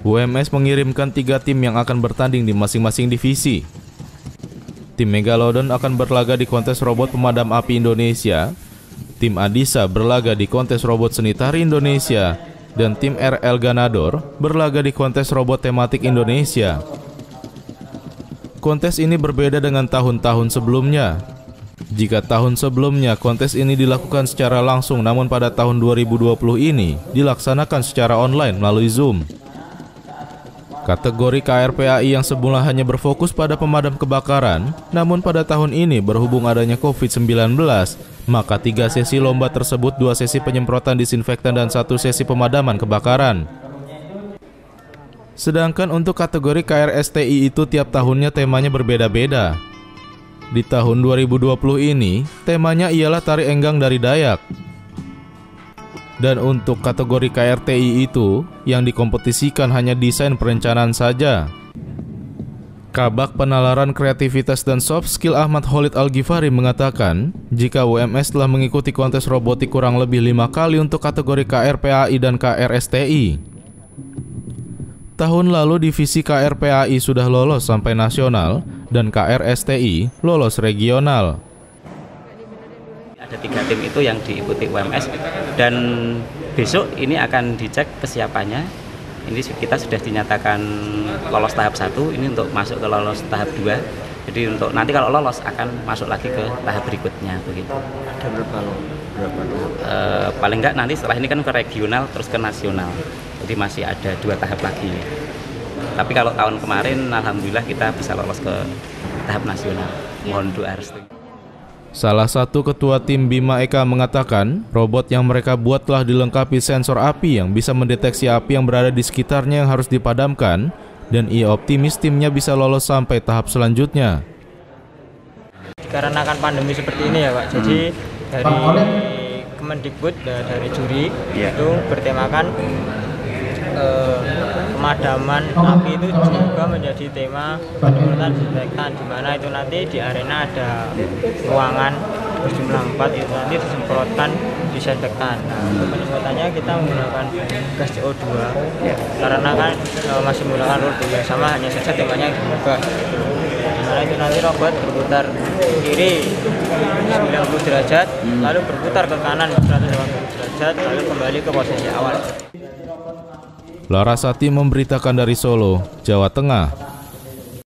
UMS mengirimkan tiga tim yang akan bertanding di masing-masing divisi. Tim Megalodon akan berlaga di kontes robot pemadam api Indonesia, tim Adisa berlaga di kontes robot seni tari Indonesia, dan tim RL Ganador berlaga di kontes robot tematik Indonesia. Kontes ini berbeda dengan tahun-tahun sebelumnya. Jika tahun sebelumnya kontes ini dilakukan secara langsung namun pada tahun 2020 ini dilaksanakan secara online melalui Zoom. Kategori KRPAI yang semula hanya berfokus pada pemadam kebakaran, namun pada tahun ini berhubung adanya COVID-19, maka tiga sesi lomba tersebut dua sesi penyemprotan disinfektan dan satu sesi pemadaman kebakaran. Sedangkan untuk kategori KRSTI itu tiap tahunnya temanya berbeda-beda. Di tahun 2020 ini, temanya ialah tari enggang dari Dayak. Dan untuk kategori KRTI itu, yang dikompetisikan hanya desain perencanaan saja. Kabak Penalaran Kreativitas dan Soft Skill Ahmad Khalid Al-Ghifari mengatakan, jika UMS telah mengikuti kontes robotik kurang lebih lima kali untuk kategori KRPAI dan KRSTI. Tahun lalu divisi KRPAI sudah lolos sampai nasional dan KRSTI lolos regional. Ada tiga tim itu yang diikuti UMS dan besok ini akan dicek kesiapannya. Ini kita sudah dinyatakan lolos tahap satu ini untuk masuk ke lolos tahap dua. Jadi untuk nanti kalau lolos akan masuk lagi ke tahap berikutnya begitu. Ada berapa lo berapa lo e, paling enggak nanti setelah ini kan ke regional terus ke nasional jadi masih ada dua tahap lagi. Tapi kalau tahun kemarin alhamdulillah kita bisa lolos ke tahap nasional. Mohon doa restu. Salah satu ketua tim Bima Eka mengatakan, robot yang mereka buat telah dilengkapi sensor api yang bisa mendeteksi api yang berada di sekitarnya yang harus dipadamkan, dan ia optimis timnya bisa lolos sampai tahap selanjutnya. Karena akan pandemi seperti ini ya Pak, jadi dari Kemendikbud dari juri itu bertemakan eh, pemadaman api itu juga menjadi tema penyemprotan disinfektan di mana itu nanti di arena ada ruangan berjumlah empat itu nanti disemprotkan disinfektan. Nah, untuk penyemprotannya kita menggunakan gas CO2 ya. karena kan e, masih menggunakan rute yang sama hanya saja temanya diubah. Di mana itu nanti robot berputar kiri 90 derajat, hmm. lalu berputar ke kanan 180 derajat, lalu kembali ke posisi awal. Larasati memberitakan dari Solo, Jawa Tengah.